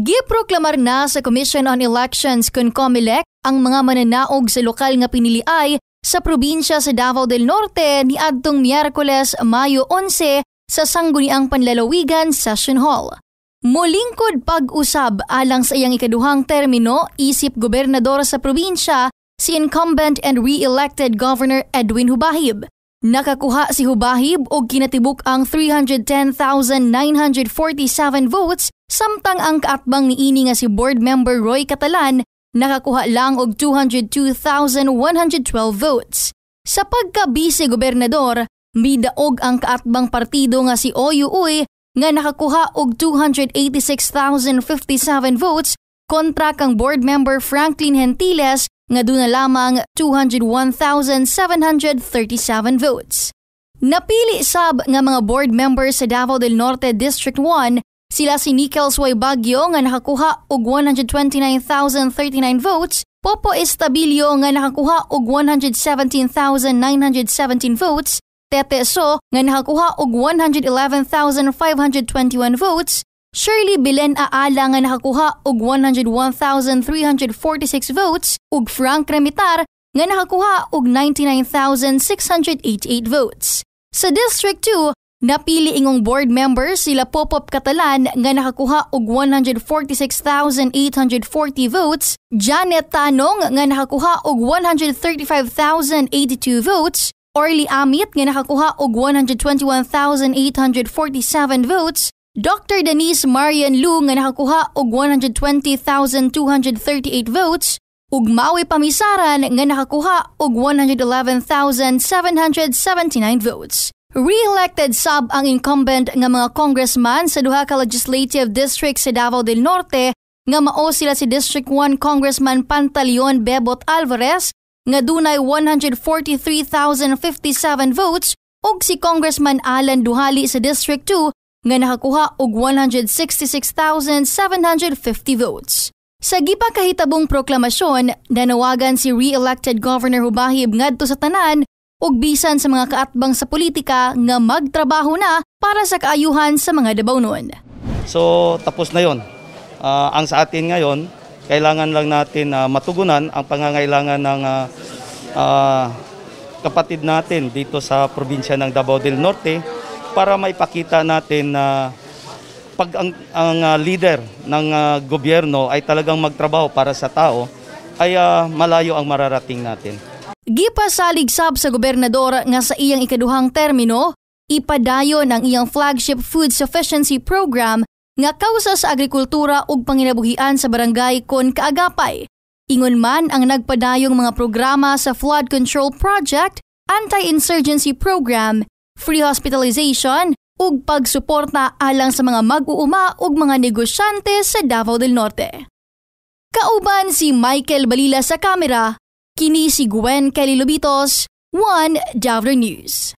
Giproklamar na sa Commission on Elections kung COMELEC ang mga mananaog sa lokal nga piniliay sa probinsya sa Davao del Norte ni adtong Miyerkules, Mayo 11 sa Sangguniang Panlalawigan Session Hall. Molingkod pag-usab alang sa iyang ikaduhang termino isip gobernador sa probinsya si incumbent and re-elected Governor Edwin Hubahib. Nakakuha si Hubahib og kinatibuk ang 310,947 votes samtang ang kaatbang niini nga si board member Roy Catalan nakakuha lang og 202,112 votes. Sa pagka-bise gobernador, midaog ang kaatbang partido nga si Oyo Uy nga nakakuha og 286,057 votes kontra kang board member Franklin Hentiles nga duna lamang 201,737 votes. Napili sab nga mga board members sa Davao del Norte District 1 sila si Nickel Sway Bagyo nga nakakuha og 129,039 votes, Popo Estabilio nga nakakuha og 117,917 votes, Tete So nga nakakuha og 111,521 votes, Shirley Belen Aala nga nakakuha og 101,346 votes ug Frank Remitar nga nakakuha og 99,688 votes. Sa District 2, napili ingong board members sila Popop Catalan nga nakakuha og 146,840 votes, Janet Tanong nga nakakuha og 135,082 votes, Orly Amit nga nakakuha og 121,847 votes, Dr. Denise Marian Lu nga nakakuha og 120,238 votes ug Maui Pamisaran nga nakakuha og 111,779 votes. Re-elected sub ang incumbent nga mga congressman sa duha ka legislative district sa Davao del Norte nga mao sila si District 1 Congressman Pantaleon Bebot Alvarez nga dunay 143,057 votes ug si Congressman Alan Duhali sa District 2 nga nakakuha og 166,750 votes. Sa gipakahitabong proklamasyon, nanawagan si re-elected Governor Hubahib ngadto sa tanan ug bisan sa mga kaatbang sa politika nga magtrabaho na para sa kaayuhan sa mga Dabawnon. So tapos na 'yon. Uh, ang sa atin ngayon, kailangan lang natin uh, matugunan ang pangangailangan ng uh, uh, kapatid natin dito sa probinsya ng Davao del Norte para maipakita natin na pag ang, ang uh, leader ng uh, gobyerno ay talagang magtrabaho para sa tao, ay uh, malayo ang mararating natin. Gipasalig sab sa gobernador nga sa iyang ikaduhang termino, ipadayon ang iyang flagship food sufficiency program nga kausa sa agrikultura ug panginabuhian sa barangay kon kaagapay. Ingon man ang nagpadayong mga programa sa flood control project, anti-insurgency program free hospitalization ug pagsuporta alang sa mga mag-uuma ug mga negosyante sa Davao del Norte. Kauban si Michael Balila sa kamera, kini si Gwen Kelly Lubitos, One Davao News.